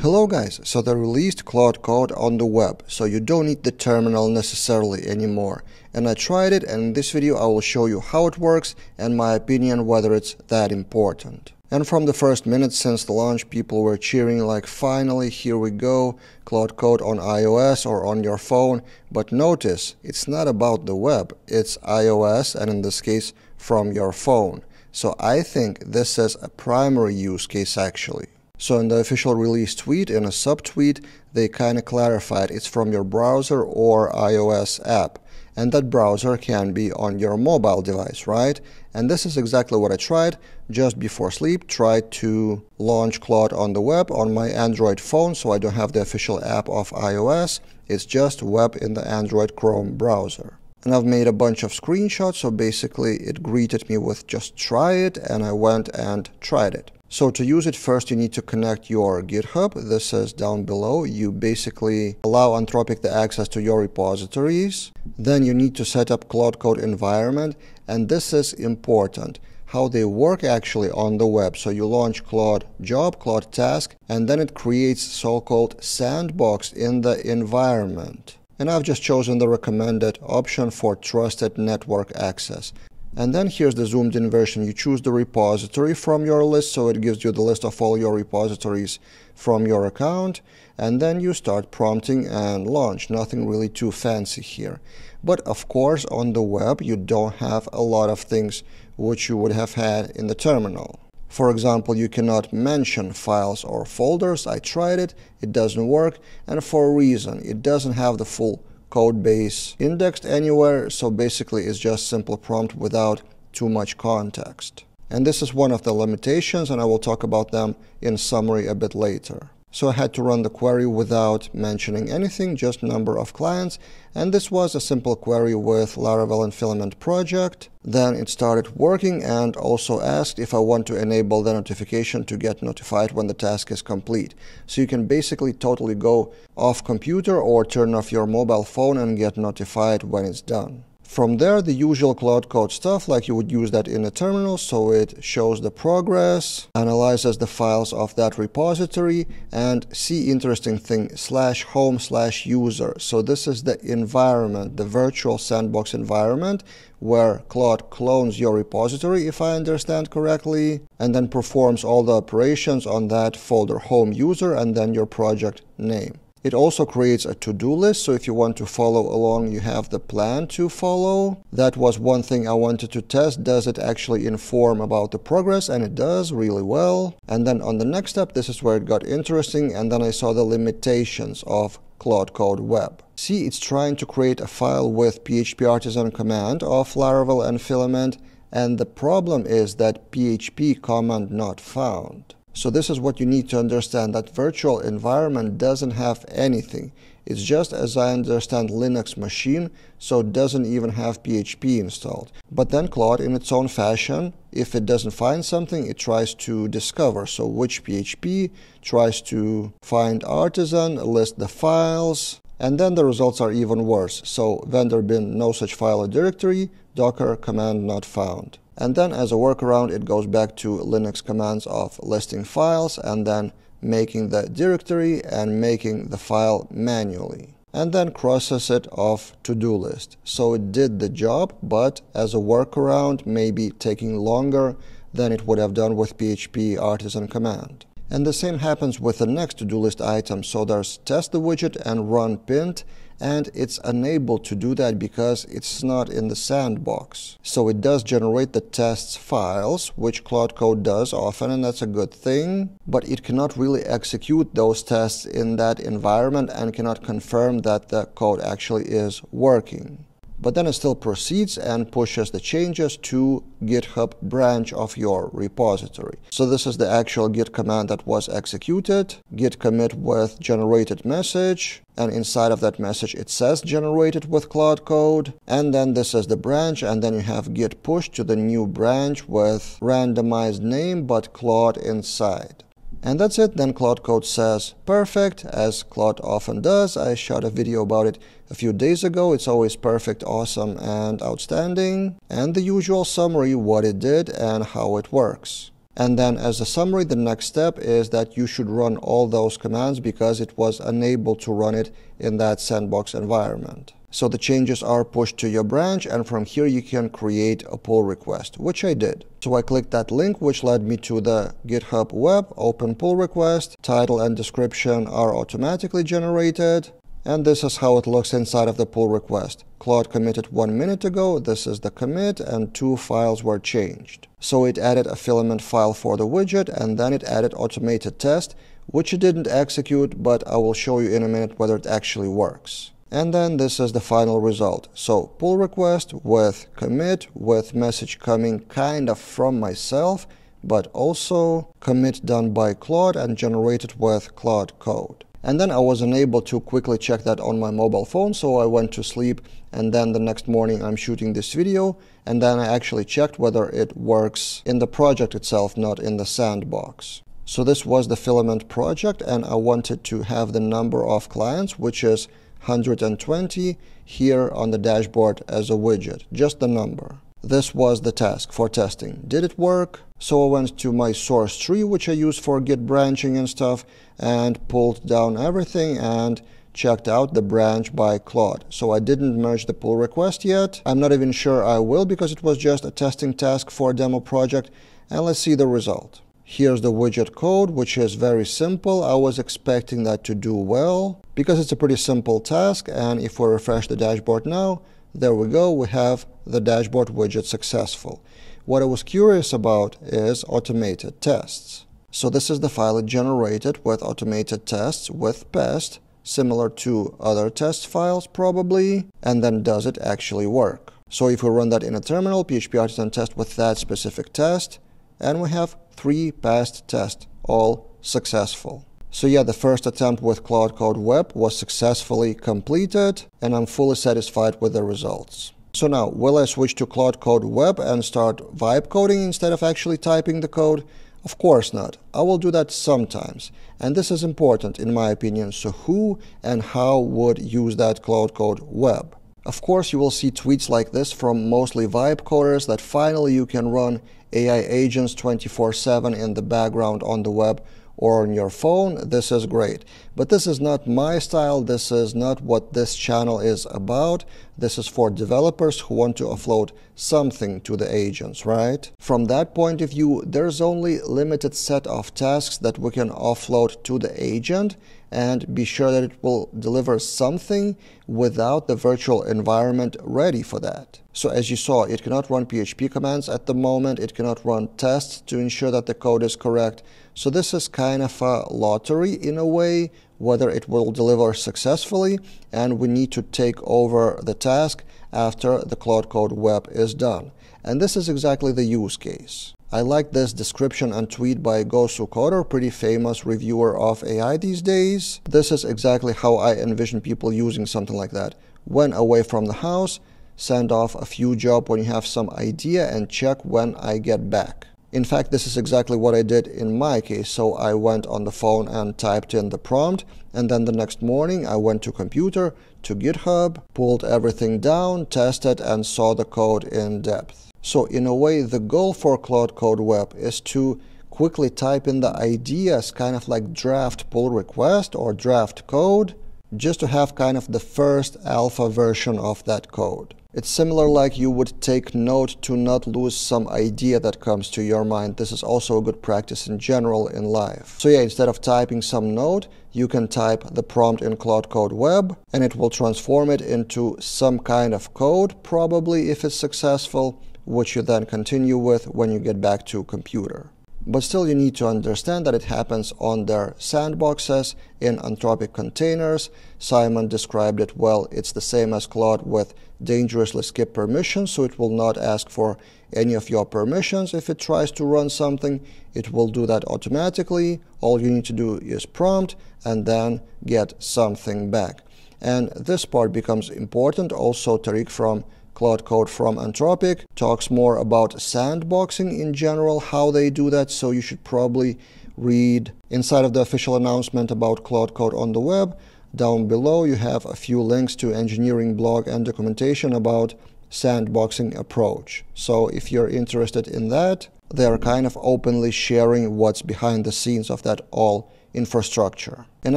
Hello guys, so they released Claude Code on the web, so you don't need the terminal necessarily anymore. And I tried it and in this video I will show you how it works and my opinion whether it's that important. And from the first minute since the launch people were cheering like finally here we go, Claude Code on iOS or on your phone. But notice, it's not about the web, it's iOS and in this case from your phone. So I think this is a primary use case actually. So in the official release tweet, in a subtweet, they kind of clarified it's from your browser or iOS app. And that browser can be on your mobile device, right? And this is exactly what I tried just before sleep. Tried to launch Claude on the web on my Android phone, so I don't have the official app of iOS. It's just web in the Android Chrome browser and I've made a bunch of screenshots so basically it greeted me with just try it and I went and tried it. So to use it first you need to connect your GitHub. This is down below. You basically allow Anthropic the access to your repositories. Then you need to set up Claude Code environment and this is important how they work actually on the web. So you launch Claude job, Claude task, and then it creates so-called sandbox in the environment. And I've just chosen the recommended option for trusted network access. And then here's the zoomed in version. You choose the repository from your list, so it gives you the list of all your repositories from your account. And then you start prompting and launch. Nothing really too fancy here. But of course, on the web, you don't have a lot of things which you would have had in the terminal. For example, you cannot mention files or folders. I tried it, it doesn't work, and for a reason, it doesn't have the full code base indexed anywhere, so basically it's just simple prompt without too much context. And this is one of the limitations, and I will talk about them in summary a bit later. So I had to run the query without mentioning anything, just number of clients. And this was a simple query with Laravel and Filament project. Then it started working and also asked if I want to enable the notification to get notified when the task is complete. So you can basically totally go off computer or turn off your mobile phone and get notified when it's done. From there, the usual Claude Code stuff, like you would use that in a terminal, so it shows the progress, analyzes the files of that repository, and see interesting thing, slash home slash user. So this is the environment, the virtual sandbox environment, where Claude clones your repository, if I understand correctly, and then performs all the operations on that folder home user and then your project name. It also creates a to-do list, so if you want to follow along, you have the plan to follow. That was one thing I wanted to test. Does it actually inform about the progress? And it does really well. And then on the next step, this is where it got interesting, and then I saw the limitations of Claude Code Web. See, it's trying to create a file with PHP artisan command of Laravel and Filament, and the problem is that PHP command not found. So this is what you need to understand, that virtual environment doesn't have anything. It's just as I understand Linux machine, so it doesn't even have PHP installed. But then Claude, in its own fashion, if it doesn't find something, it tries to discover. So which PHP tries to find artisan, list the files, and then the results are even worse. So vendor bin no such file or directory, docker command not found. And then as a workaround, it goes back to Linux commands of listing files and then making the directory and making the file manually. And then crosses it off to-do list. So it did the job, but as a workaround, maybe taking longer than it would have done with PHP artisan command. And the same happens with the next to-do list item. So there's test the widget and run pint and it's unable to do that because it's not in the sandbox. So it does generate the tests files, which Claude Code does often, and that's a good thing, but it cannot really execute those tests in that environment and cannot confirm that the code actually is working but then it still proceeds and pushes the changes to GitHub branch of your repository. So this is the actual git command that was executed, git commit with generated message, and inside of that message it says generated with Claude Code, and then this is the branch, and then you have git push to the new branch with randomized name but Claude inside. And that's it, then Claude Code says perfect, as Claude often does. I shot a video about it a few days ago. It's always perfect, awesome, and outstanding. And the usual summary, what it did and how it works. And then as a summary, the next step is that you should run all those commands because it was unable to run it in that sandbox environment. So the changes are pushed to your branch and from here you can create a pull request, which I did. So I clicked that link which led me to the GitHub web, open pull request, title and description are automatically generated. And this is how it looks inside of the pull request. Claude committed one minute ago, this is the commit, and two files were changed. So it added a filament file for the widget, and then it added automated test, which it didn't execute, but I will show you in a minute whether it actually works. And then this is the final result. So pull request with commit, with message coming kind of from myself, but also commit done by Claude and generated with Claude code. And then I was unable to quickly check that on my mobile phone, so I went to sleep. And then the next morning, I'm shooting this video. And then I actually checked whether it works in the project itself, not in the sandbox. So this was the filament project, and I wanted to have the number of clients, which is 120, here on the dashboard as a widget, just the number. This was the task for testing. Did it work? So I went to my source tree, which I use for git branching and stuff, and pulled down everything and checked out the branch by Claude. So I didn't merge the pull request yet. I'm not even sure I will because it was just a testing task for a demo project. And let's see the result. Here's the widget code, which is very simple. I was expecting that to do well because it's a pretty simple task. And if we refresh the dashboard now, there we go, we have the dashboard widget successful. What I was curious about is automated tests. So this is the file it generated with automated tests with pest, similar to other test files probably, and then does it actually work? So if we run that in a terminal, PHP artisan test with that specific test, and we have three passed tests, all successful. So yeah, the first attempt with Claude Code Web was successfully completed and I'm fully satisfied with the results. So now, will I switch to Claude Code Web and start vibe coding instead of actually typing the code? Of course not. I will do that sometimes. And this is important in my opinion. So who and how would use that Claude Code Web? Of course, you will see tweets like this from mostly vibe coders that finally you can run AI agents 24-7 in the background on the web or on your phone, this is great. But this is not my style. This is not what this channel is about. This is for developers who want to offload something to the agents, right? From that point of view, there's only limited set of tasks that we can offload to the agent and be sure that it will deliver something without the virtual environment ready for that. So as you saw, it cannot run PHP commands at the moment. It cannot run tests to ensure that the code is correct. So this is kind of a lottery in a way, whether it will deliver successfully. And we need to take over the task after the Claude Code Web is done. And this is exactly the use case. I like this description and tweet by Gosu Coder, pretty famous reviewer of AI these days. This is exactly how I envision people using something like that. When away from the house, send off a few job when you have some idea and check when I get back. In fact, this is exactly what I did in my case. So I went on the phone and typed in the prompt. And then the next morning I went to computer, to GitHub, pulled everything down, tested and saw the code in depth. So in a way, the goal for Claude Code Web is to quickly type in the ideas, kind of like draft pull request or draft code, just to have kind of the first alpha version of that code. It's similar like you would take note to not lose some idea that comes to your mind. This is also a good practice in general in life. So yeah, instead of typing some note, you can type the prompt in Claude Code Web and it will transform it into some kind of code, probably if it's successful, which you then continue with when you get back to computer. But still you need to understand that it happens on their sandboxes in Anthropic containers. Simon described it well. It's the same as Claude with dangerously skip permissions, so it will not ask for any of your permissions. If it tries to run something, it will do that automatically. All you need to do is prompt and then get something back. And this part becomes important. Also, Tariq from Claude Code from Anthropic talks more about sandboxing in general, how they do that. So you should probably read inside of the official announcement about Claude Code on the web. Down below, you have a few links to engineering blog and documentation about sandboxing approach. So if you're interested in that, They are kind of openly sharing what's behind the scenes of that all infrastructure. And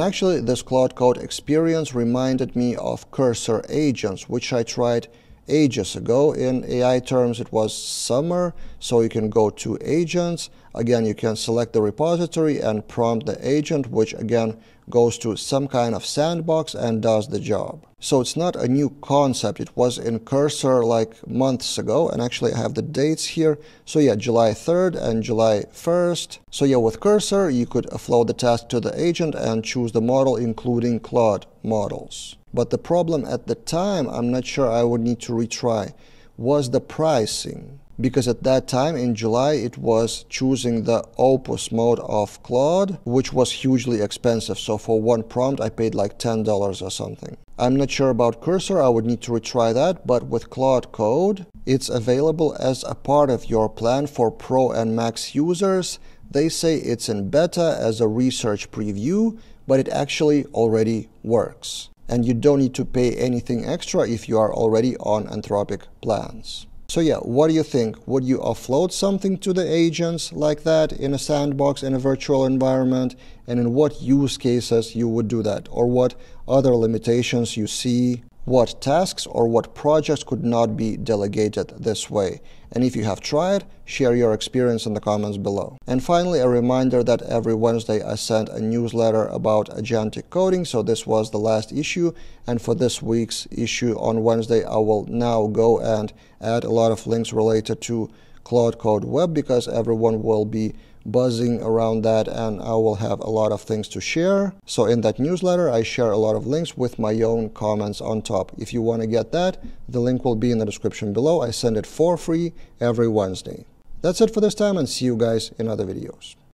actually, this Claude Code experience reminded me of Cursor agents, which I tried ages ago. In AI terms, it was summer, so you can go to agents. Again, you can select the repository and prompt the agent, which again goes to some kind of sandbox and does the job. So it's not a new concept. It was in Cursor like months ago, and actually I have the dates here. So yeah, July 3rd and July 1st. So yeah, with Cursor, you could upload the task to the agent and choose the model, including Claude models. But the problem at the time, I'm not sure I would need to retry, was the pricing. Because at that time in July, it was choosing the Opus mode of Claude, which was hugely expensive. So for one prompt, I paid like $10 or something. I'm not sure about Cursor, I would need to retry that, but with Claude Code, it's available as a part of your plan for Pro and Max users. They say it's in beta as a research preview, but it actually already works and you don't need to pay anything extra if you are already on Anthropic plans. So yeah, what do you think? Would you offload something to the agents like that in a sandbox in a virtual environment? And in what use cases you would do that? Or what other limitations you see what tasks or what projects could not be delegated this way. And if you have tried, share your experience in the comments below. And finally, a reminder that every Wednesday I send a newsletter about agentic coding. So this was the last issue. And for this week's issue on Wednesday, I will now go and add a lot of links related to Claude Code Web because everyone will be buzzing around that and I will have a lot of things to share. So in that newsletter, I share a lot of links with my own comments on top. If you want to get that, the link will be in the description below. I send it for free every Wednesday. That's it for this time and see you guys in other videos.